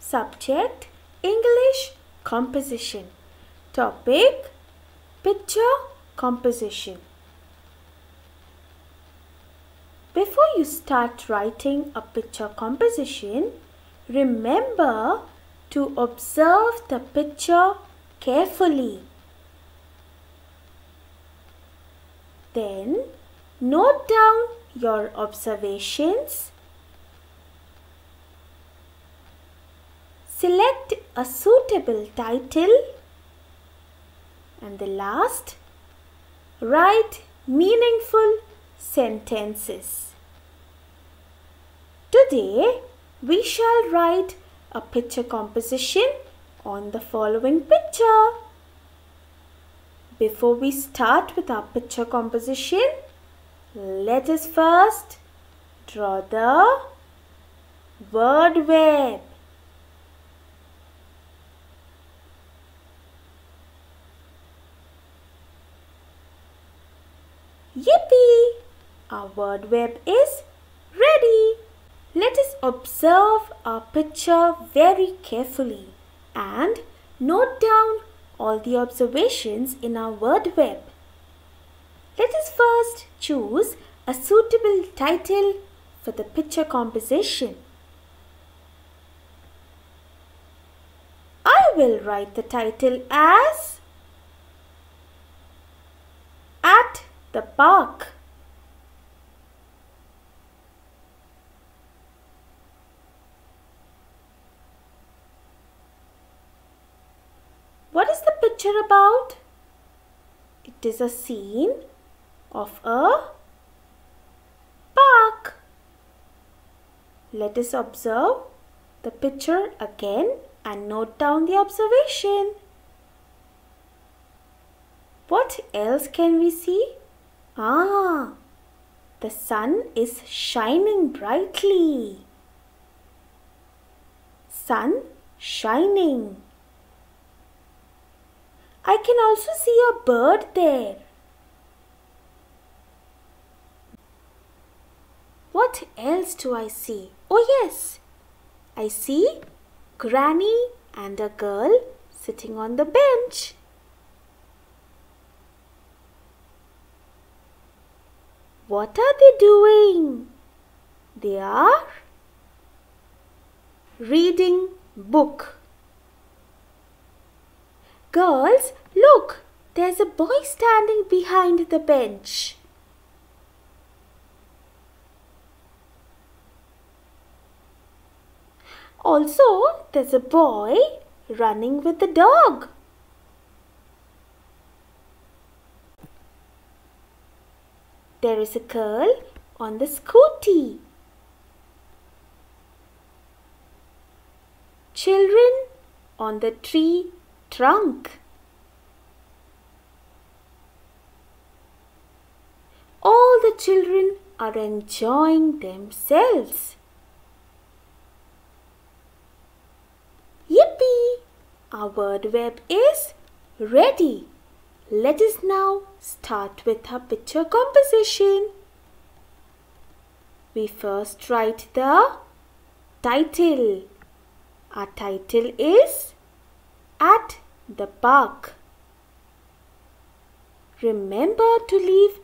Subject English Composition. Topic Picture Composition. Before you start writing a picture composition, remember to observe the picture carefully. Then note down your observations. Select a suitable title and the last write meaningful sentences. Today we shall write a picture composition on the following picture. Before we start with our picture composition, let us first draw the word web. Yippee! Our word web is ready. Let us observe our picture very carefully and note down all the observations in our word web. Let us first choose a suitable title for the picture composition. I will write the title as At the Park. What is the picture about? It is a scene of a park. Let us observe the picture again and note down the observation. What else can we see? Ah, the sun is shining brightly. Sun shining. I can also see a bird there. What else do I see? Oh, yes. I see Granny and a girl sitting on the bench. What are they doing? They are reading book. Girls, look, there's a boy standing behind the bench. Also, there's a boy running with the dog. There is a girl on the scooty. Children on the tree trunk. All the children are enjoying themselves. Yippee! Our word web is ready. Let us now start with our picture composition. We first write the title. Our title is At the Park. Remember to leave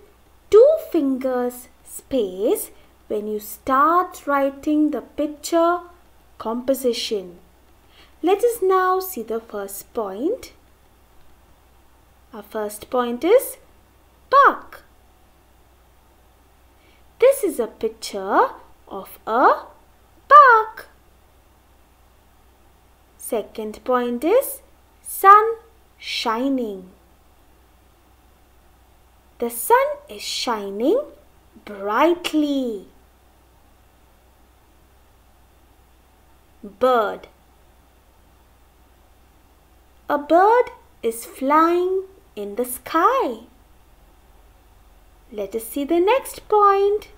two fingers space when you start writing the picture composition. Let us now see the first point. Our first point is park. This is a picture of a park. Second point is sun shining. The sun is shining brightly. Bird. A bird is flying in the sky. Let us see the next point.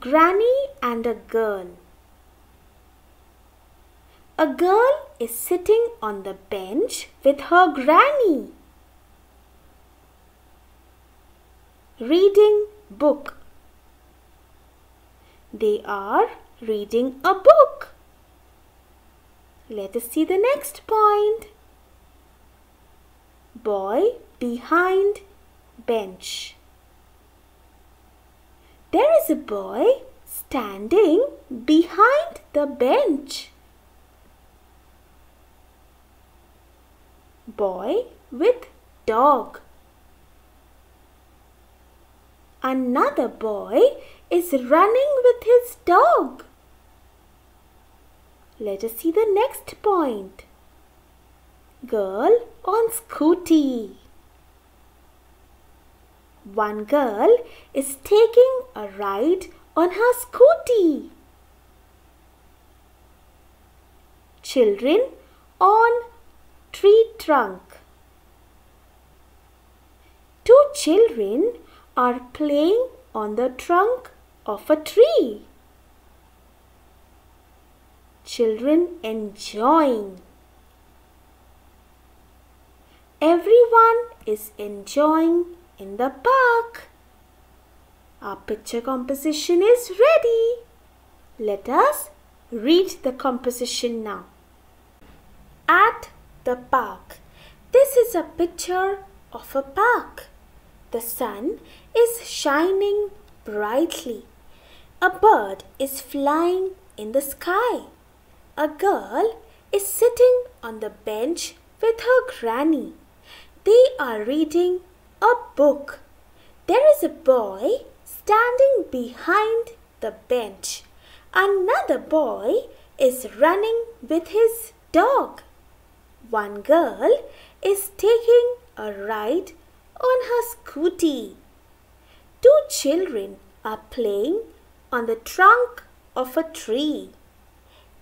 Granny and a girl. A girl is sitting on the bench with her granny. Reading book. They are reading a book. Let us see the next point. Boy behind bench. There is a boy standing behind the bench. Boy with dog. Another boy is running with his dog. Let us see the next point. Girl on scooty. One girl is taking a ride on her scooty. Children on trunk. Two children are playing on the trunk of a tree. Children enjoying. Everyone is enjoying in the park. Our picture composition is ready. Let us read the composition now. At the park. This is a picture of a park. The sun is shining brightly. A bird is flying in the sky. A girl is sitting on the bench with her granny. They are reading a book. There is a boy standing behind the bench. Another boy is running with his dog. One girl is taking a ride on her scooty. Two children are playing on the trunk of a tree.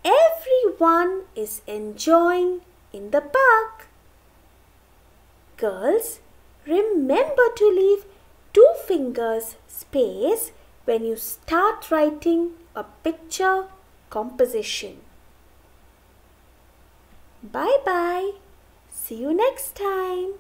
Everyone is enjoying in the park. Girls, remember to leave two fingers space when you start writing a picture composition. Bye bye. See you next time.